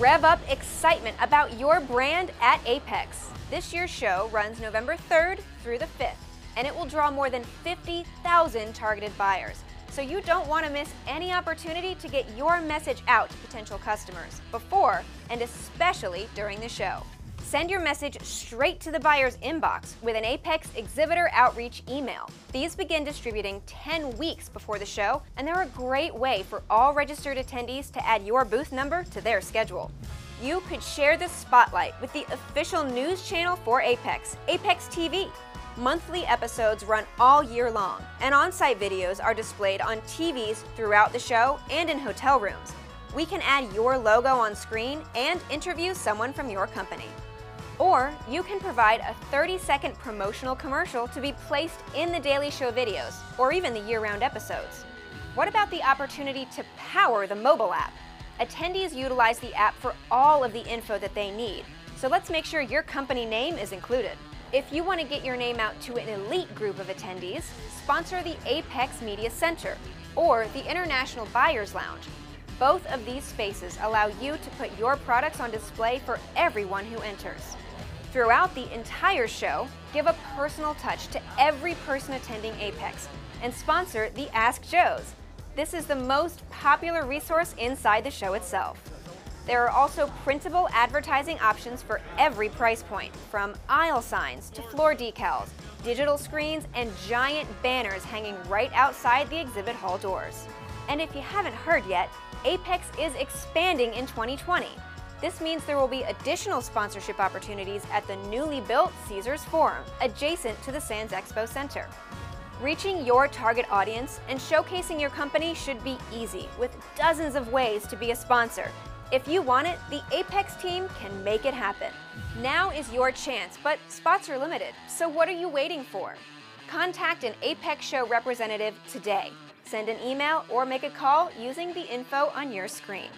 Rev up excitement about your brand at AAPEX. This year's show runs November 3rd through the 5th, and it will draw more than 50,000 targeted buyers. So you don't want to miss any opportunity to get your message out to potential customers before and especially during the show. Send your message straight to the buyer's inbox with an AAPEX Exhibitor Outreach email. These begin distributing 10 weeks before the show, and they're a great way for all registered attendees to add your booth number to their schedule. You could share the spotlight with the official news channel for AAPEX, AAPEX TV. Monthly episodes run all year long, and on site videos are displayed on TVs throughout the show and in hotel rooms. We can add your logo on screen and interview someone from your company. Or you can provide a 30 second promotional commercial to be placed in the Daily Show videos, or even the year round episodes. What about the opportunity to power the mobile app? Attendees utilize the app for all of the info that they need, so let's make sure your company name is included. If you want to get your name out to an elite group of attendees, sponsor the AAPEX Media Center or the International Buyers Lounge. Both of these spaces allow you to put your products on display for everyone who enters. Throughout the entire show, give a personal touch to every person attending AAPEX and sponsor the Ask Joes. This is the most popular resource inside the show itself. There are also printable advertising options for every price point, from aisle signs to floor decals, digital screens, and giant banners hanging right outside the exhibit hall doors. And if you haven't heard yet, AAPEX is expanding in 2020. This means there will be additional sponsorship opportunities at the newly built Caesars Forum, adjacent to the Sands Expo Center. Reaching your target audience and showcasing your company should be easy, with dozens of ways to be a sponsor. If you want it, the AAPEX team can make it happen. Now is your chance, but spots are limited, so what are you waiting for? Contact an AAPEX Show representative today. Send an email or make a call using the info on your screen.